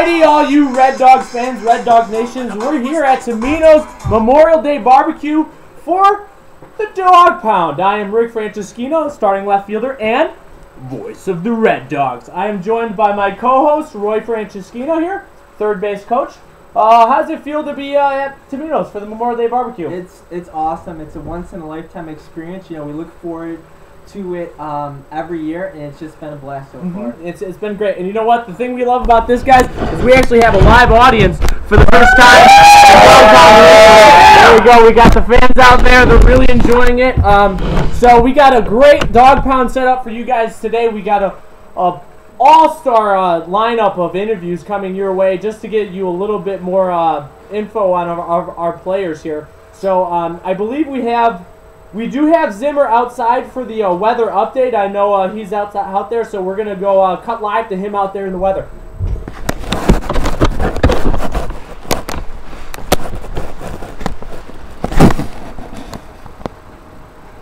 righty, all you Red Dogs fans, Red Dog Nations. We're here at Tumino's Memorial Day Barbecue for the Dog Pound. I am Rick Franceschino, starting left fielder and voice of the Red Dogs. I am joined by my co-host Roy Franceschino here, third base coach. Uh, how does it feel to be uh, at Tumino's for the Memorial Day Barbecue? It's it's awesome. It's a once in a lifetime experience. You know, we look forward to it um, every year, and it's just been a blast so far. Mhm. It's, it's been great. And you know what? The thing we love about this, guys, is we actually have a live audience for the first time. There we go. We got the fans out there. They're really enjoying it. Um, so we got a great dog pound set up for you guys today. We got a, a all-star uh, lineup of interviews coming your way just to get you a little bit more uh, info on our, our, our players here. So um, I believe we have we do have Zimmer outside for the uh, weather update. I know uh, he's outside out there, so we're gonna go uh, cut live to him out there in the weather.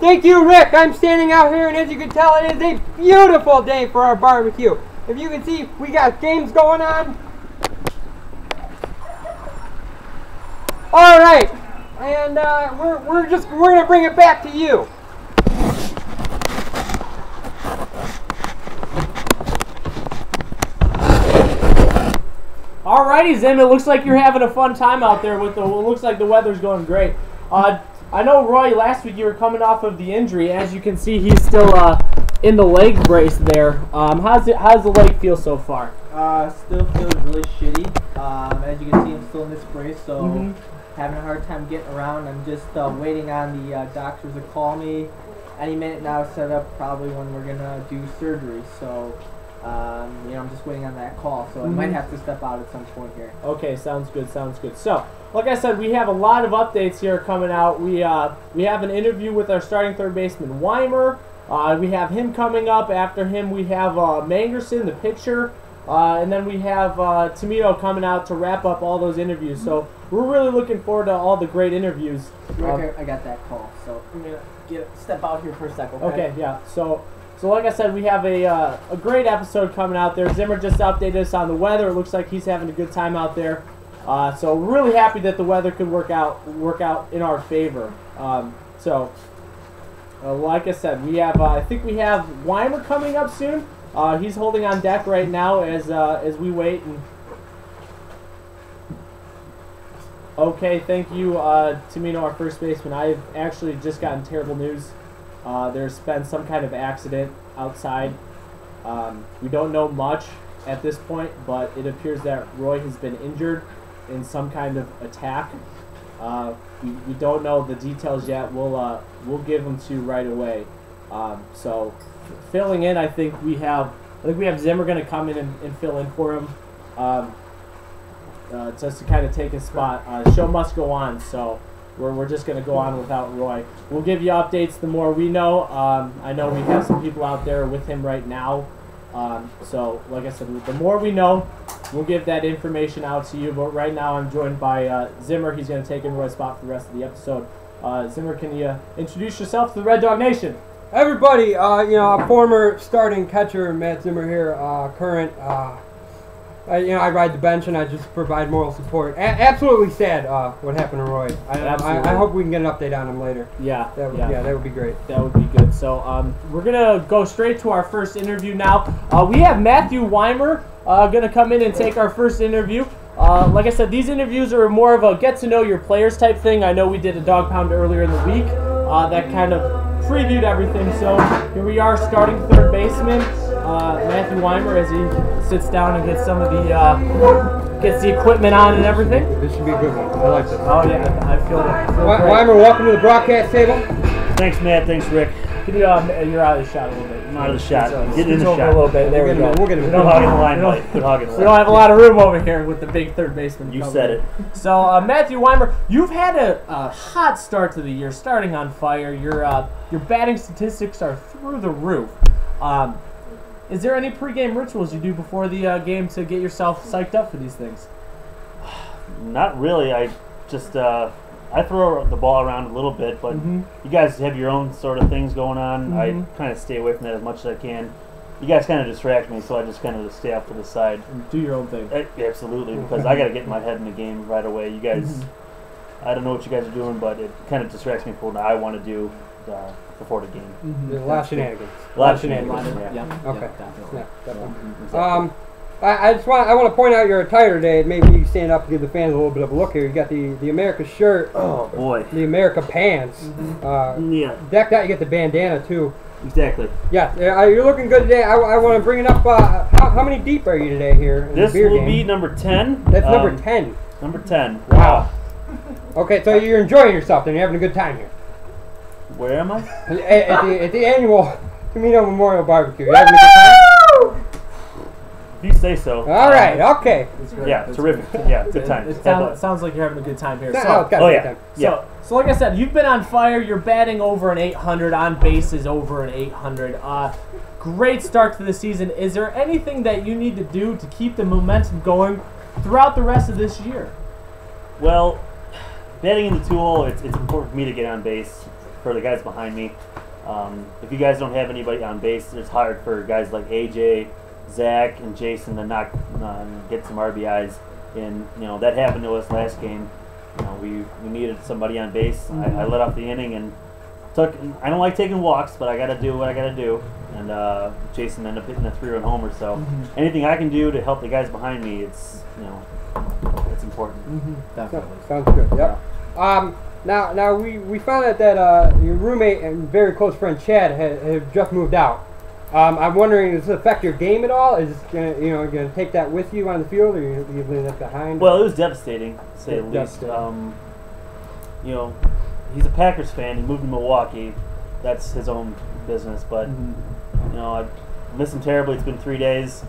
Thank you, Rick. I'm standing out here, and as you can tell, it is a beautiful day for our barbecue. If you can see, we got games going on. All right, and uh, we're, we're just we're gonna bring it back to you. Alrighty, Zim. It looks like you're having a fun time out there with the. It looks like the weather's going great. Uh, I know, Roy. Last week you were coming off of the injury. As you can see, he's still uh, in the leg brace there. Um, how's it? How's the leg feel so far? Uh, still feels really shitty. Um, as you can see, I'm still in this brace, so Mhm. having a hard time getting around. I'm just uh, waiting on the uh, doctors to call me any minute now. Set up probably when we're gonna do surgery. So, um, you know, I'm just waiting on that call. So I might Mhm. have to step out at some point here. Okay, sounds good. Sounds good. So, like I said, we have a lot of updates here coming out. We uh, we have an interview with our starting third baseman Weimer. Uh, we have him coming up. After him, we have uh, Mangerson, the pitcher, uh, and then we have uh, Tumino coming out to wrap up all those interviews. So we're really looking forward to all the great interviews. Um, I got that call. So I'm gonna get step out here for a second. Okay, okay yeah. So, so like I said, we have a uh, a great episode coming out there. Zimmer just updated us on the weather. It looks like he's having a good time out there. Uh, so really happy that the weather could work out work out in our favor. Um, so, uh, like I said, we have uh, I think we have Weimer coming up soon. Uh, he's holding on deck right now as uh, as we wait and. Okay, thank you, uh, Tumino, our first baseman. I've actually just gotten terrible news. Uh, there's been some kind of accident outside. Um, we don't know much at this point, but it appears that Roy has been injured in some kind of attack. Uh, we, we don't know the details yet. We'll uh, we'll give them to you right away. Um, so filling in, I think we have I think we have Zimmer going to come in and, and fill in for him. Um, uh, just to kind of take his spot. Uh, show must go on, so we're, we're just going to go on without Roy. We'll give you updates the more we know. Um, I know we have some people out there with him right now. Um, so, like I said, the more we know, we'll give that information out to you. But right now, I'm joined by uh, Zimmer. He's going to take in Roy's spot for the rest of the episode. Uh, Zimmer, can you introduce yourself to the Red Dog Nation? Everybody, uh, you know, former starting catcher, Matt Zimmer here, uh, current. Uh, I, you know, I ride the bench and I just provide moral support. A- absolutely sad uh, what happened to Roy. I, I, I hope we can get an update on him later. Yeah, That would, yeah. that would be great. That would be good. So um, we're gonna go straight to our first interview now. Uh, we have Matthew Weimer uh, gonna come in and take our first interview. Uh, like I said, these interviews are more of a get to know your players type thing. I know we did a dog pound earlier in the week uh, that kind of previewed everything. So here we are, starting third baseman uh, Matthew Weimer as he sits down and gets some of the uh, gets the equipment on and everything. This should be a good one. I like this. Oh yeah, I feel, I feel Wy- great. Weimer, welcome to the broadcast table. Thanks, Matt. Thanks, Rick. Can you, um, you're out of the shot a little bit. I'm out of the shot. So, Get in scoot the shot. a little bit. There we We'll go. him in, we'll get him in. We don't Good hogging the have- line, we don't- Mike. Good hogging the We don't have a lot of room over here with the big third baseman. You coming said it. So, uh, Matthew Weimer, you've had a, a hot start to the year, starting on fire. Your uh, your batting statistics are through the roof. Um, is there any pregame rituals you do before the uh, game to get yourself psyched up for these things? Not really. I just uh, I throw the ball around a little bit, but Mhm. you guys have your own sort of things going on. Mhm. I kind of stay away from that as much as I can. you guys kind of distract me, so I just kind of stay off to the side. Do your own thing. Eh, absolutely, because I got to get my head in the game right away. You guys, Mm-hmm. I don't know what you guys are doing, but it kind of distracts me from what I want to do uh, before the game. There's a lot of shenanigans. A lot of shenanigans. Yeah. yeah, Okay. yeah, definitely. Yeah, definitely. Exactly. Um, I, I just want I want to point out your attire today. Maybe you stand up and give the fans a little bit of a look here. You got the the America shirt, oh boy. the America pants. Uh, Yeah, decked out. You get the bandana too. exactly. Yeah, uh, you're looking good today. I, I want to bring it up. Uh, how, how many deep are you today here? This will game? be number ten. That's number Um, ten. Number ten. Wow. Okay, so you're enjoying yourself. and you're having a good time here Where am I? at, at the at the annual Tumino Memorial Barbecue. You're having a good time. If you say so. All right. Okay. It's great. Yeah, It's terrific. great. Yeah, good It, time. it Had sound- sounds like you're having a good time here. So, no, it's got a Oh, yeah. time. Yeah. So, so like I said, you've been on fire. You're batting over an 800 on bases over an 800. Uh, great start to the season. Is there anything that you need to do to keep the momentum going throughout the rest of this year? Well, batting in the two hole, it's, it's important for me to get on base for the guys behind me. Um, if you guys don't have anybody on base, it's hard for guys like AJ, Zach, and Jason to knock uh, get some RBIs. And you know that happened to us last game. You know we, we needed somebody on base. I, I let off the inning and took. I don't like taking walks, but I got to do what I got to do. And uh, Jason ended up hitting a three-run homer. So anything I can do to help the guys behind me, it's you know it's important. Mm-hmm. So- Definitely. Sounds good. Yep. Um, now, now we, we found out that uh, your roommate and very close friend Chad had, had just moved out. Um, I'm wondering, does this affect your game at all? Is this gonna, you know, gonna take that with you on the field, or you you leaving it behind? Well, it was devastating, to say the least. Um, you know, he's a Packers fan. He moved to Milwaukee. That's his own business. But Mm-hmm. you know, I miss him terribly. It's been three days.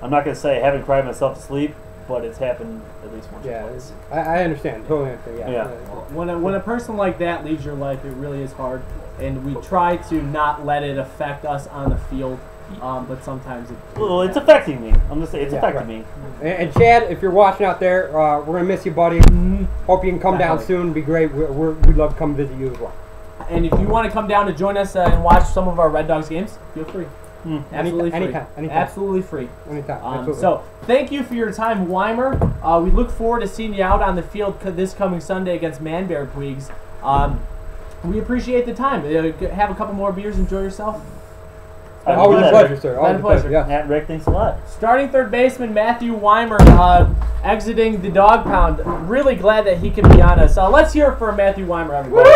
I'm not gonna say I haven't cried myself to sleep, but it's happened at least once yeah, or twice. I, I understand. Totally understand. Yeah. Yeah. When a, when a person like that leaves your life, it really is hard, and we try to not let it affect us on the field. Um, but sometimes it. Well, it's affecting me. I'm gonna say it's Yeah, affecting right. me. And, and Chad, if you're watching out there, uh, we're gonna miss you, buddy. Mhm. Hope you can come down Definitely. soon. Be great. We're, we're, we'd love to come visit you as well. And if you want to come down to join us uh, and watch some of our Red Dogs games, feel free. Hmm. Absolutely free. anytime, anytime. Absolutely free. Anytime. Um, Absolutely. so, thank you for your time, Weimer. Uh, we look forward to seeing you out on the field co- this coming Sunday against Manbear Puigs. Um, we appreciate the time. Uh, have a couple more beers, enjoy yourself. I Always do a that. pleasure, sir. Always Been a a pleasure. pleasure. Yeah. Matt Rick, thanks a lot. Starting third baseman Matthew Weimer uh, exiting the dog pound. Really glad that he can be on us. Uh, let's hear it for Matthew Weimer, everybody.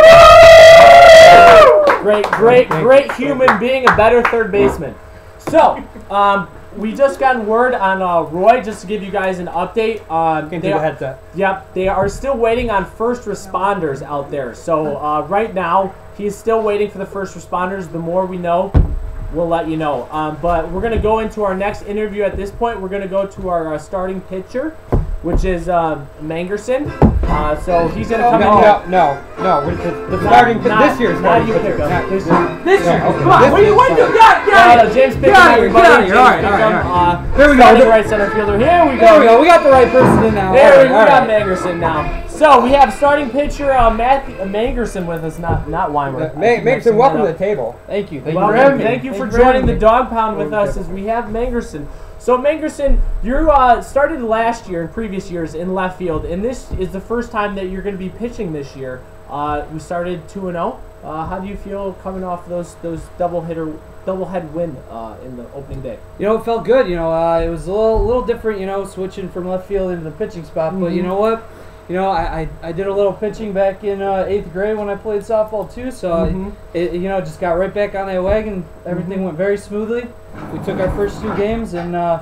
Great, great, great human being, a better third baseman. So, um, we just gotten word on uh, Roy, just to give you guys an update. Um, they the are- headset. Yep, they are still waiting on first responders out there. So uh, right now, he's still waiting for the first responders. The more we know, we'll let you know. Um, but we're gonna go into our next interview. At this point, we're gonna go to our uh, starting pitcher, which is um, Mangerson. Uh, so he's gonna come No, in. no, no, no. with The, the starting not- this year's not starting you pick up. Not- This, This Yeah, year, okay. come on, This what do you is- want to do? Get, get uh, out of here. James Pickham, Get out of here, everybody. get out of here. All right, all right, all right. uh, There we go. starting right center fielder. Here we go. There we go. We got the right person in now. There All we, right, we got right. Mangerson now. So we have starting pitcher uh, Matthew, uh, Mangerson with us, not not Weimer. Uh, Ma- keep Mason, mixing welcome to the table. Thank you. Thank Well, you for having me. thank you for Thank for having joining the dog pound with us as we have Mangerson. So Mangerson, you uh, started last year and previous years in left field, and this is the first time that you're going to be pitching this year. Uh, we started two and zero. Uh, How do you feel coming off those those double hitter double head win uh, in the opening day? You know, it felt good. You know, uh, it was a little, little different. You know, switching from left field into the pitching spot. But you Mhm. know what? You know, I, I, I did a little pitching back in uh, eighth grade when I played softball too. So Mhm. it, you know, just got right back on that wagon. Everything Mhm. went very smoothly. We took our first two games, and uh,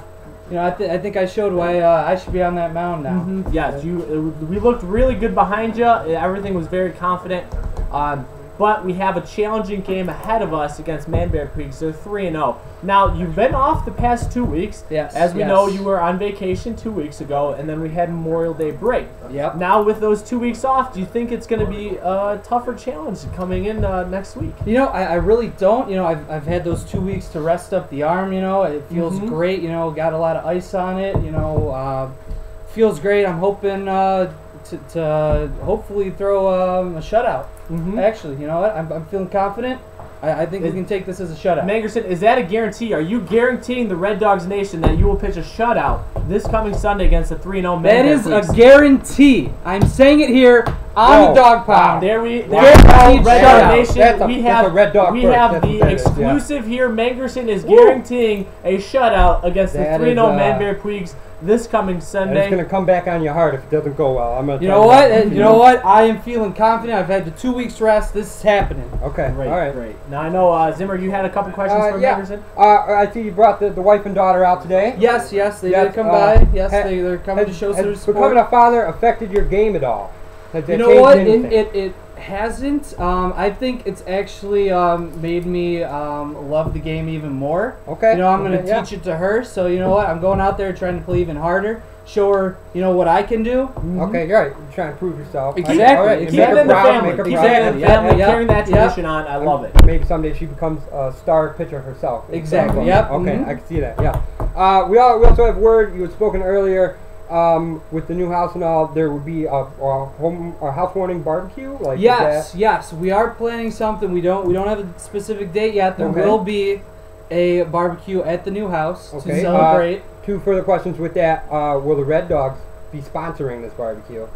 you know, I, th- I think I showed why uh, I should be on that mound now. Mhm. Yes, you. uh, We looked really good behind you. Everything was very confident. Um, but we have a challenging game ahead of us against Manbear Creek. So three and zero. Now you've been off the past two weeks. Yes, As we yes. know, you were on vacation two weeks ago, and then we had Memorial Day break. Yep. Now with those two weeks off, do you think it's going to be a tougher challenge coming in uh, next week? You know, I, I really don't. You know, I've, I've had those two weeks to rest up the arm. You know, it feels Mhm. great. You know, got a lot of ice on it. You know, uh, feels great. I'm hoping uh, to, to hopefully throw um, a shutout. Mm-hmm. Actually, you know what? I'm, I'm feeling confident. I, I think we can take this as a shutout. Mangerson, is that a guarantee? Are you guaranteeing the Red Dogs Nation that you will pitch a shutout this coming Sunday against the 3 0 that is a guarantee. I'm saying it here on No. the dog pound. There we, there Wow. Red. Dog Nation. That's a- we have a Red Dog we have That's the that is, yeah. exclusive here. Mangerson is guaranteeing a shutout against the 3 is, 0 uh, Manbear Puigs this coming And it's gonna come back on you hard if it doesn't go well. I'm gonna. You know what? that. You know what? I am feeling confident. I've had the two weeks rest. This is happening. Okay. Great, all right. great. Now I know uh, Zimmer, you had a couple questions Uh, for yeah. Mangerson. Uh, I see you brought the, the wife and daughter out today. Yes, yes, they Yes, did come uh, by. Yes, ha- they, they're coming to show has some support. becoming a father affected your game at all? Has You know what? It, it, it hasn't. Um, I think it's actually um, made me um, love the game even more. okay. You know, I'm going to Okay, yeah. teach it to her. So, you know what? I'm going out there trying to play even harder. Show her, you know, what I can do. Okay, you're right. You're trying to prove yourself. Exactly, All right, exactly. Keep it in the proud, family. make her Keep proud. in the Yeah, family. yeah, Carrying that yeah. tradition on. I love it. Maybe someday she becomes a star pitcher herself. Exactly, So, yep, Okay, mhm. I can see that. Yeah. Uh, we all we also have word. You had spoken earlier. Um, with the new house and all, there would be a, a home a house warming barbecue. Like Yes, yes, we are planning something. We don't we don't have a specific date yet. There Okay. will be a barbecue at the new house Okay, to uh, celebrate. Two further questions with that. Uh, will the Red Dogs be sponsoring this barbecue?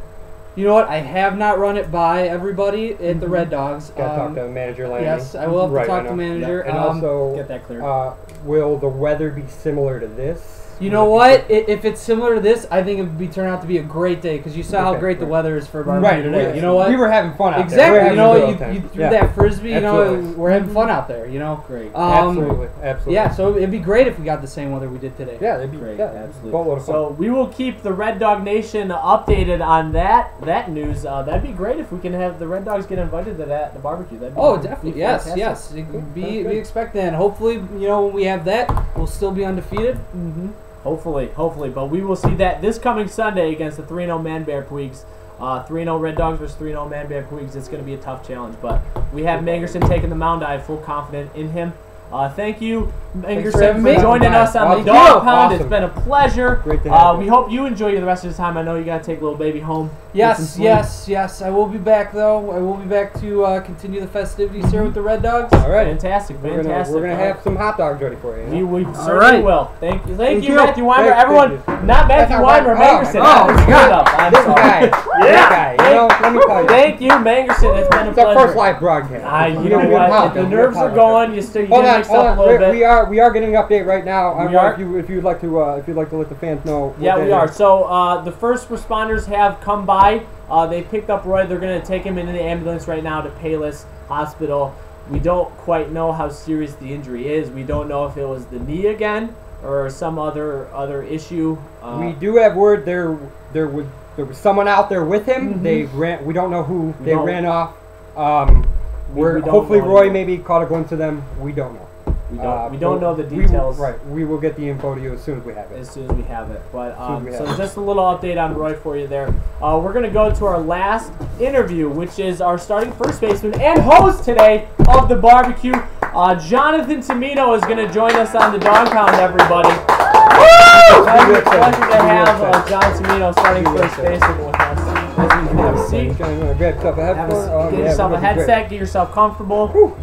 you know what? I have not run it by everybody at the Red Dogs. Got to Um, talk to manager Lanny. yes, I will have to talk to know. manager. And Um, also, Get that clear. uh, will the weather be similar to this? You know what? I- If it's similar to this, I think it would be turn out to be a great day because you saw how Okay, great the weather is for barbecue Right, today. right. You know what? We were having fun out exactly. there. We You know, you, you threw Yeah. that frisbee. You know, we're having fun out there. You know. Great. Um, absolutely, absolutely. Yeah, so it'd be great if we got the same weather we did today. yeah, it'd be Great, yeah, absolutely. boatload. So we will keep the Red Dog Nation updated on that that news. Uh, that'd be great if we can have the Red Dogs get invited to that the barbecue. That'd be Oh, be definitely. Yes, fantastic. yes. It could be, we expect that. Hopefully, you know, when we have that, we'll still be undefeated. Mm-hmm. Hopefully, hopefully, but we will see that this coming Sunday against the 3-0 Man Bear Puigs. Uh, 3-0 Red Dogs versus 3-0 Man Bear Puigs. It's going to be a tough challenge, but we have Mangerson taking the mound. I have full confidence in him. Uh, thank you, for Mangerson, having for, joining us on Awesome. the Dog Pound. Awesome. It's been a pleasure. Great to have Uh, we hope you enjoy the rest of the time. I know you got to take little baby home. Get some Yes, yes, yes. I will be back, though. I will be back to uh, continue the festivities here with the Red Dogs. All right, Fantastic, we're gonna, fantastic. we're gonna All right. have some hot dogs ready for you. We, we All certainly right. will. Thank you, thank, Thank you, you. Matthew Weimer. Thank- Everyone, thank you. not Matthew Weimer, not right. Mangerson. Oh, I my screwed God. up. I'm this sorry. guy, this guy, you know, let me tell you, Thank you, Mangerson. It's been a it's our pleasure. first live broadcast. I, you know what? apologize. The nerves are apologize. going. You still you Hold get on, hold up on. a little bit. We are we are getting an update right now. I We are? if you if you'd like to uh, if you'd like to let the fans know. Yeah, we are. So uh, the first responders have come by. Uh, they picked up Roy. They're going to take him into the ambulance right now to Payless Hospital. We don't quite know how serious the injury is. We don't know if it was the knee again or some other other issue. Uh, we do have word there there was there was someone out there with him. Mhm. They ran. We don't know who. We they ran off. Um, We- we're we hopefully Roy maybe caught a glimpse of them. We don't know. We don't, Uh, we don't know the we details. right. We will get the info to you as soon as we have it. as soon as we have it. But um, we so it. just a little update on Roy for you there. Uh, we're gonna go to our last interview, which is our starting first baseman and host today of the barbecue. Uh, Jonathan Tumino is gonna join us on the dog pound. Everybody, pleasure, pleasure to have uh, John Tumino starting first baseman with us. As you can have a seat, a have a, Oh, get yourself a we're gonna be great. headset, get yourself comfortable.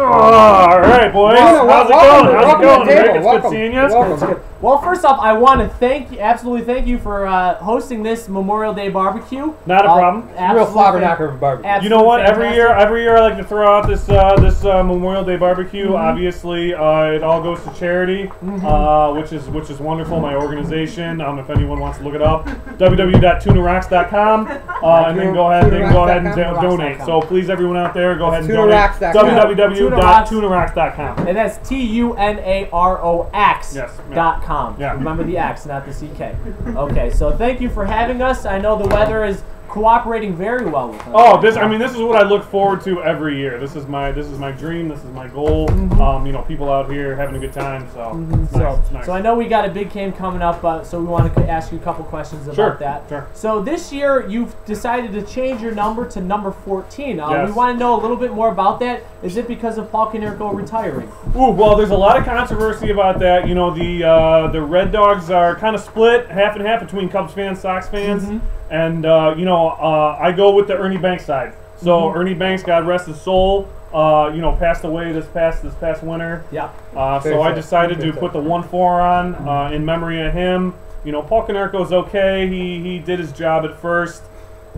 All right, boys. Welcome, How's it going? How's it going? Rick, it's Welcome. good seeing you. Welcome. Well, first off, I want to thank you, absolutely thank you for uh, hosting this Memorial Day barbecue. Not a Uh, problem. Real absolutely slobber fan- knocker of a barbecue. Ab- You know what? Absolutely Every year, every year, I like to throw out this uh, this uh, Memorial Day barbecue. Mm-hmm. Obviously, uh, it all goes to charity, uh, which is which is wonderful. My organization. Um, if anyone wants to look it up, www.tunarocks.com, uh, and then go ahead, then go ahead and do- donate. So please, everyone out there, go ahead and donate. Tunarocks.com. www.tunarocks.com. And that's T U N A R O X Yes, dot com. Yeah. Remember the X, not the C K. Okay, so thank you for having us. I know the weather is cooperating very well with us. Oh, this! I mean, this is what I look forward to every year. This is my this is my dream. This is my goal. Um, you know, people out here having a good time. So, Mm-hmm. So, it's nice. so I know we got a big game coming up, uh, so we want to ask you a couple questions about Sure, that. sure. So this year you've decided to change your number to number 14. Uh, Yes. We want to know a little bit more about that. Is it because of Paul Konerko retiring? Ooh, well, there's a lot of controversy about that. You know, the uh, the Red Dogs are kind of split, half and half between Cubs fans, Sox fans, Mm-hmm. And uh, you know, uh, I go with the Ernie Banks side. So Mm-hmm. Ernie Banks, God rest his soul, uh, you know, passed away this past this past winter. Yep. Uh, so I decided to put the one four on uh, in memory of him. You know, Paul Konerko's okay. He he did his job at first.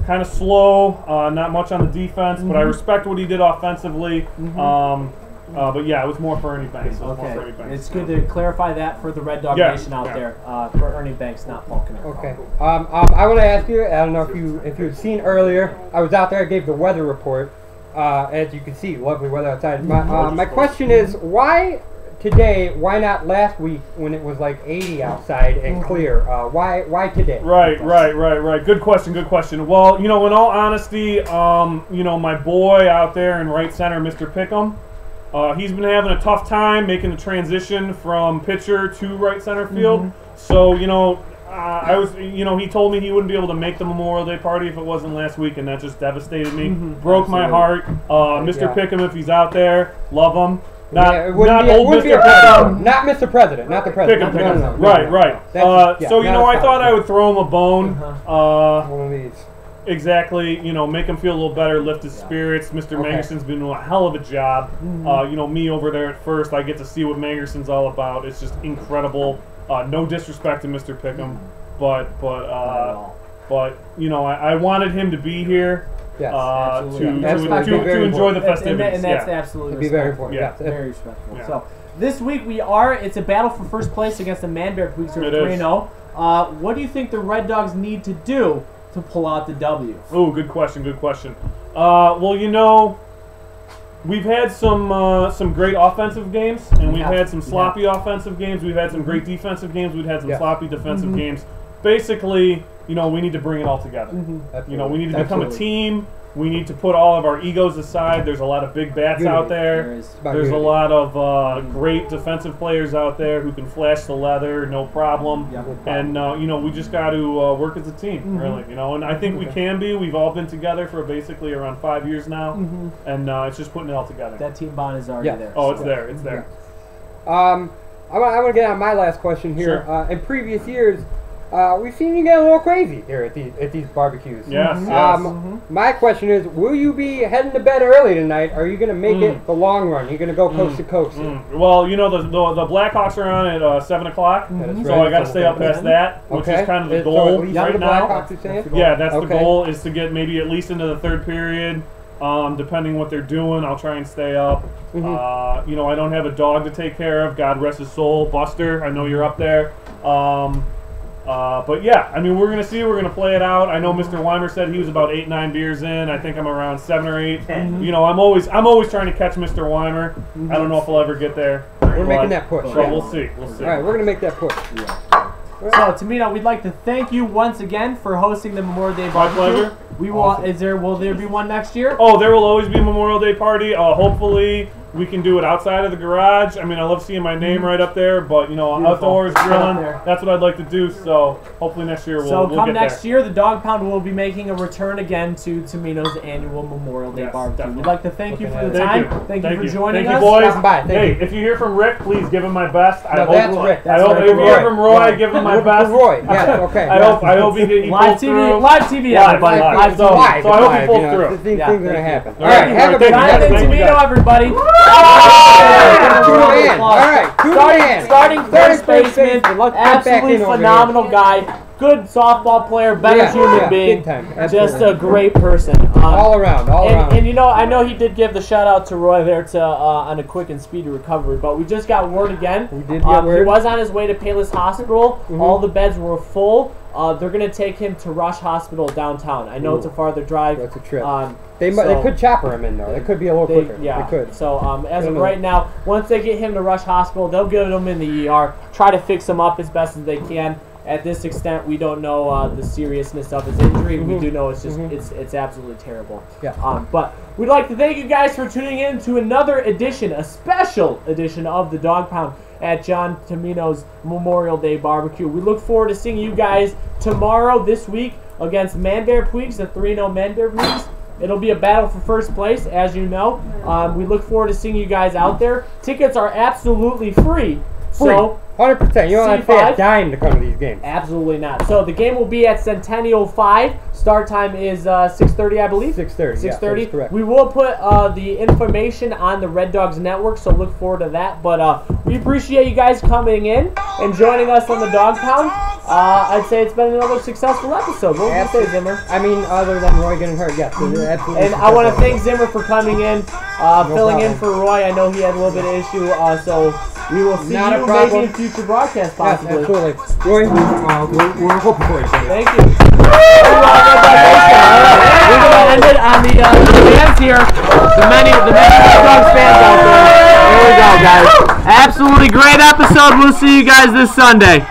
Kind of slow, uh, not much on the defense, but I Mm-hmm. respect what he did offensively. Um, uh, but yeah, it was more for Ernie Banks. It was more for Ernie Okay. Banks. It's good to clarify that for the Red Dog Yeah, Nation out yeah. there. Uh, for Ernie Banks, not Paul Konerko. Okay. Um, um, I want to ask you. I don't know if you if you've seen earlier. I was out there. I gave the weather report. Uh, as you can see, lovely weather outside. My uh, my question is why today? Why not last week when it was like 80 outside and clear? Uh, why why today? Right, right, right, right. Good question, good question. Well, you know, in all honesty, um, you know, my boy out there in right center, Mr. Pickham, uh, he's been having a tough time making the transition from pitcher to right center field. So, you know, uh, I was, you know, he told me he wouldn't be able to make the Memorial Day party if it wasn't last week, and that just devastated me. Broke my heart. Uh, Mr. Yeah. Pickham, if he's out there, love him. Not, Yeah, wouldn't be, old Mr. president. Not Mr. President. Not the president. Pickham, No, no, Pickham. no, no, right, no. right. That's- Uh, yeah, so you know, I thought. I would throw him a bone. Uh, One of these. Exactly. You know, make him feel a little better, lift his spirits. Mr. Okay. Mangerson's been doing a hell of a job. Mm-hmm. Uh, you know, me over there at first, I get to see what Mangerson's all about. It's just incredible. Uh, no disrespect to Mr. Pickham, but but uh, but you know, I, I wanted him to be here Yes. uh, to, absolutely. to, to, be to enjoy the And- and, that- festivities. and that's yeah. absolutely be very important. Yeah. Yes. Very respectful. Yeah. So this week we are. It's a battle for first place against the Man Bear Queeks. It Three is. zero. Uh, what do you think the Red Dogs need to do to pull out the W? Oh, good question. Good question. Uh, well, you know, we've had some uh, some great offensive games, and we've Yeah. had some sloppy offensive games. We've had some great defensive games. We've had some Yeah. sloppy defensive Mm-hmm. games. Basically, you know, we need to bring it all together. Absolutely. You know, we need to become a team. We need to put all of our egos aside. There's a lot of big bats Unity. out there. There is. About a lot of uh, great defensive players out there who can flash the leather, no problem. Yep. And uh, you know, we just got to uh, work as a team, really. You know, and I think we can be. We've all been together for basically around five years now, and uh, it's just putting it all together. That team bond is already Yeah. there. oh, it's so- there. It's there. Um, I want, I want to get on my last question here. Sure. Uh, in previous years, uh, we've seen you get a little crazy here at these at these barbecues. Yes, yes. Um, my question is, will you be heading to bed early tonight? Are you going to make it the long run? You're going to go coast to coast. Mm. Well, you know the the, the Blackhawks are on at uh, seven o'clock, That is so right. I got to stay up past that, which Okay. is kind of the goal at least right the now. Blackhawks, you're? Yeah, that's the goal is to get maybe at least into the third period. Um, depending what they're doing, I'll try and stay up. Mm-hmm. Uh, you know, I don't have a dog to take care of. God rest his soul, Buster. I know you're up there. Um, uh, but yeah, I mean, we're gonna see. We're gonna play it out. I know Mr. Weimer said he was about eight, nine beers in. I think I'm around seven or 8 You know, I'm always, I'm always trying to catch Mr. Weimer. I don't know if I'll ever get there. We're making that push. So yeah. we'll see. We'll see. All right, we're going to make that push. So, Tumino, we'd like to thank you once again for hosting the Memorial Day My barbecue. pleasure. We will. Is there? Will there be one next year? Oh, there will always be a Memorial Day party. Uh, hopefully, we can do it outside of the garage. I mean, I love seeing my name mm-hmm. right up there, but you know, Beautiful. outdoors grilling. there. That's what I'd like to do. So hopefully next year we'll, so we'll come get next there. year, the Dog Pound will be making a return again to Tumino's annual Memorial Day Yes, barbecue. definitely. We'd like to thank you for the Thank time. you. Thank, Thank you for joining Thank us. you, boys. Stopping by. Thank hey, you. if you hear from Rick, please give him my best. I No, hope. that's Rick. I That's hope right. if you hear from Roy, Yeah. give him my best. Roy. Yes, okay. I hope. I hope he, he Live pulls TV, through. live TV, Live, everybody. live. Live So- TV. so I hope he live, pulls you know, through. th- Things, are gonna happen. All All right, right, have a good thank you, guys. Jonathan night. Thank you, Tumino, everybody. Yeah, tune Round of in. applause. All right, tune starting, in. starting Starting first baseman, baseman. Let's get back absolutely in over here. phenomenal guy, good softball player, better Yeah, human yeah, being, just a great person. Um, All around, all around. and, and you know, I know he did give the shout out to Roy there to uh, on a quick and speedy recovery, but we just got word again. We did get um, He word. Mm-hmm. was on his way to Payless Hospital. All the beds were full. Uh, they're gonna take him to Rush Hospital downtown. I know it's a farther drive. That's a trip. Um, they, so- they could chopper him in though. They could be a little they, quicker. yeah. They could. So um, as of don't know. right now, once they get him to Rush Hospital, they'll get him in the ER. Try to fix him up as best as they can. At this extent, we don't know uh, the seriousness of his injury. We do know it's just it's it's absolutely terrible. Mm-hmm. Yeah. Um, but we'd like to thank you guys for tuning in to another edition, a special edition of the Dog Pound at John Tumino's Memorial Day Barbecue. We look forward to seeing you guys tomorrow this week against Manbear Puigs, the 3-0 Manbear Puigs. It'll be a battle for first place, as you know. Um, we look forward to seeing you guys out there. Tickets are absolutely free Free. So 100%. You don't have to pay a dime to come to these games. absolutely not. So the game will be at Centennial Five. Start time is uh, 6:30, I believe. Six thirty. Six thirty. yeah, correct. we will put uh, the information on the Red Dogs Network, so look forward to that. But uh, we appreciate you guys coming in and joining us on the Dog Pound. Uh, I'd say it's been another successful episode. What would you say, Zimmer? I mean, other than Roy getting hurt, yes. absolutely And I want to thank Zimmer for coming in, uh, No filling in for Roy. I know he had a little bit of issue, uh, so we will see Not a you problem. maybe in future broadcasts, Yes, possibly. absolutely. Roy, uh, we're, we're hoping for you. Thank you. We're gonna end it on the, uh, the fans here. The many, the many Red fans out there. There we go, guys. Absolutely great episode. We'll see you guys this Sunday.